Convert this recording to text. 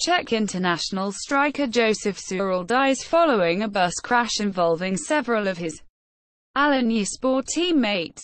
Czech international striker Josef Sural dies following a bus crash involving several of his Alanyaspor teammates.